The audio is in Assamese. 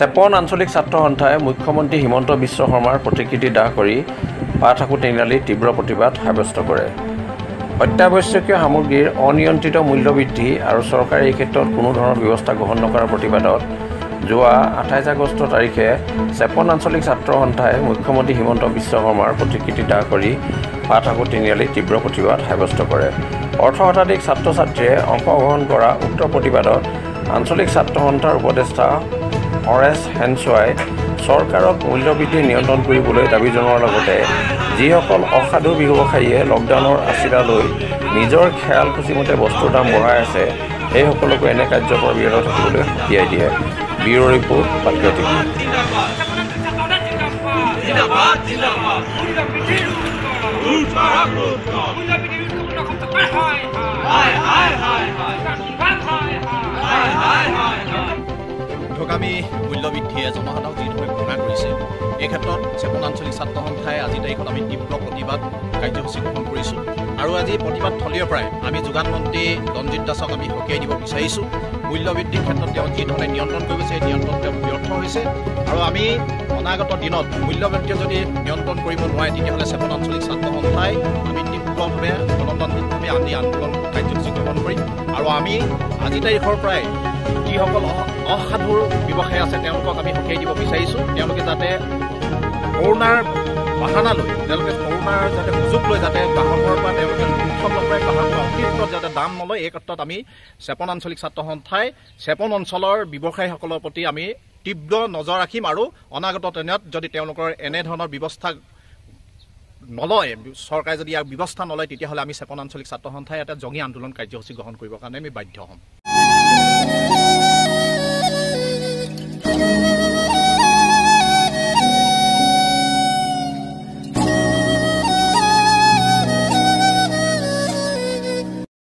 চেপন আঞ্চলিক ছাত্ৰ সন্থাই মুখ্যমন্ত্ৰী হিমন্ত বিশ্ব শৰ্মাৰ প্ৰতিকৃতি দাহ কৰি পাঠাকু তিনিআলি তীব্ৰ প্ৰতিবাদ সাব্যস্ত কৰে। অত্যাৱশ্যকীয় সামগ্ৰীৰ অনিয়ন্ত্ৰিত মূল্যবৃদ্ধি আৰু চৰকাৰে এই ক্ষেত্ৰত কোনো ধৰণৰ ব্যৱস্থা গ্ৰহণ নকৰাৰ প্ৰতিবাদত যোৱা আঠাইছ আগষ্ট তাৰিখে চেপন আঞ্চলিক ছাত্ৰ সন্থাই মুখ্যমন্ত্ৰী হিমন্ত বিশ্ব শৰ্মাৰ প্ৰতিকৃতি দাহ কৰি পাঠাকু তিনিআলি তীব্ৰ প্ৰতিবাদ সাব্যস্ত কৰে। অৰ্থ শতাধিক ছাত্ৰ ছাত্ৰীয়ে অংশগ্ৰহণ কৰা উক্ত প্ৰতিবাদত আঞ্চলিক ছাত্ৰ সন্থাৰ উপদেষ্টা হৰেশ হেনছোৱাই চৰকাৰক মূল্যবৃদ্ধি নিয়ন্ত্ৰণ কৰিবলৈ দাবী জনোৱাৰ লগতে যিসকল অসাধু ব্যৱসায়ীয়ে লকডাউনৰ আছিলা লৈ নিজৰ খেয়াল খুচিমতে বস্তুৰ দাম বঢ়াই আছে সেইসকলকো এনে কাৰ্যৰ পৰা বিৰত থাকিবলৈ সকীয়াই দিয়ে। ব্যুৰ ৰিপৰ্ট জিন্দাবাদ ঊৰ্ধগামী মূল্যবৃদ্ধিয়ে জনসাধাৰণক যিধৰণে ঘোষণা কৰিছে এই ক্ষেত্ৰত চেপন আঞ্চলিক ছাত্ৰ সন্থাই আজি তাৰিখত আমি তীব্ৰ প্ৰতিবাদ কাৰ্যসূচী গ্ৰহণ কৰিছোঁ। আৰু আজি প্ৰতিবাদ থলীৰ পৰাই আমি যোগান মন্ত্ৰী ৰঞ্জিত দাসক আমি সকীয়াই দিব বিচাৰিছোঁ। মূল্যবৃদ্ধিৰ ক্ষেত্ৰত তেওঁ যিধৰণে নিয়ন্ত্ৰণ কৰিব বিচাৰে নিয়ন্ত্ৰণ তেওঁ ব্যৰ্থ হৈছে। আৰু আমি অনাগত দিনত মূল্যবৃদ্ধি যদি নিয়ন্ত্ৰণ কৰিব নোৱাৰে তেতিয়াহ'লে চেপন আঞ্চলিক ছাত্ৰ সন্থাই আমি তীব্ৰভাৱে গণতান্ত্ৰিকভাৱে আমি আন্দোলন কাৰ্যসূচী গ্ৰহণ কৰিম। আৰু আমি আজি তাৰিখৰ পৰাই যিসকল অ- অসাধুৰ ব্যৱসায় আছে তেওঁলোকক আমি সকীয়াই দিব বিচাৰিছোঁ। তেওঁলোকে যাতে কৰোণাৰ বাহানা লৈ তেওঁলোকে কৰোণাৰ যাতে সুযোগ লৈ যাতে গ্ৰাহকৰ পৰা তেওঁলোকে লুণ্ঠন নকৰে গ্ৰাহকৰ অতিৰিক্ত যাতে দাম নলয় এই ক্ষেত্ৰত আমি চেপন আঞ্চলিক ছাত্ৰ সন্থাই চেপন অঞ্চলৰ ব্যৱসায়ীসকলৰ প্ৰতি আমি তীব্ৰ নজৰ ৰাখিম আৰু অনাগত দিনত যদি তেওঁলোকৰ এনেধৰণৰ ব্যৱস্থা নলয় চৰকাৰে যদি ইয়াৰ ব্যৱস্থা নলয় তেতিয়াহ'লে আমি চেপন আঞ্চলিক ছাত্ৰ সন্থাই এটা জঙী আন্দোলন কাৰ্যসূচী গ্ৰহণ কৰিবৰ কাৰণে আমি বাধ্য হ'ম।